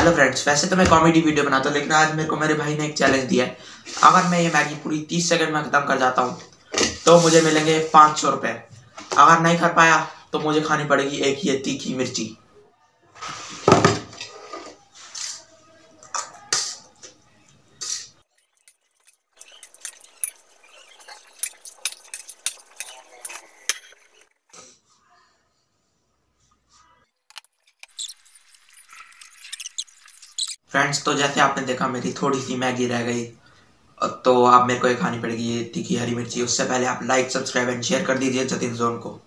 Hello friends वैसे तो मैं कॉमेडी वीडियो बनाता हूँ, लेकिन आज मेरे को मेरे भाई ने एक चैलेंज दिया है। अगर मैं ये मैगी पूरी तीस सेकंड में ख़त्म कर जाता हूँ तो मुझे मिलेंगे पाँच सौ रुपये अगर नहीं कर पाया तो मुझे खानी पड़ेगी एक ये तीखी मिर्ची। फ्रेंड्स तो जैसे आपने देखा, मेरी थोड़ी सी मैगी रह गई। तो आप मेरे को ये खानी पड़ेगी, ये तीखी हरी मिर्ची। उससे पहले आप लाइक सब्सक्राइब एंड शेयर कर दीजिए जतिन जोन को।